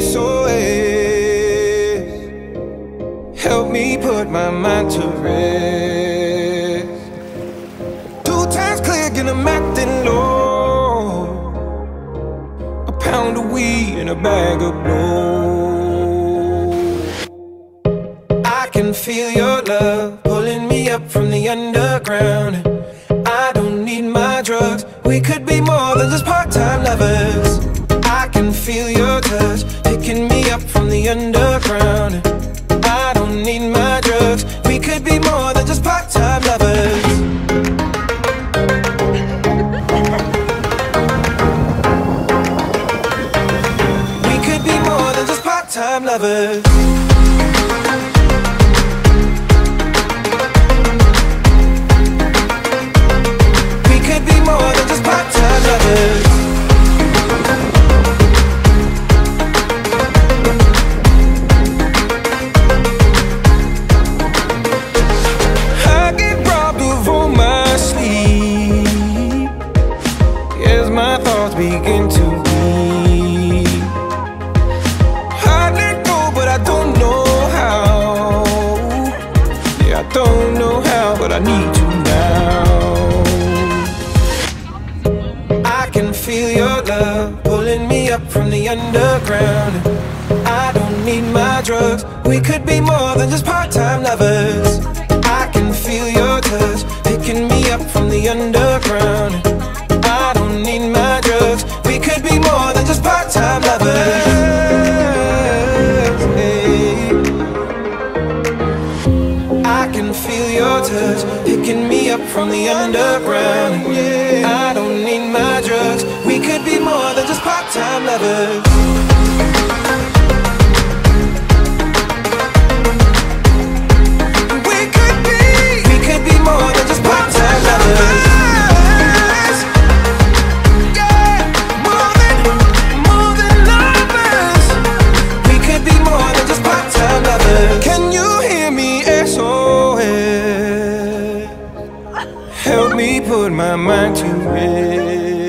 SOS. Help me put my mind to rest. Two times clear, and I'm acting low. A pound of weed and a bag of blow. I can feel your love pulling me up from the underground. I don't need my drugs. We could be more than just part-time lovers. Feel your touch picking me up from the underground. I don't need my drugs. We could be more than just part-time lovers. We could be more than just part-time lovers. Don't know how, but I need to now. I can feel your love pulling me up from the underground. I don't need my drugs. We could be more than just part-time lovers. I can feel your touch picking me up from the underground. I don't need my drugs. We could be more than just feel your touch picking me up from the underground. yeah. I don't need my drugs. We could be more than just part-time lovers. Help me put my mind to rest.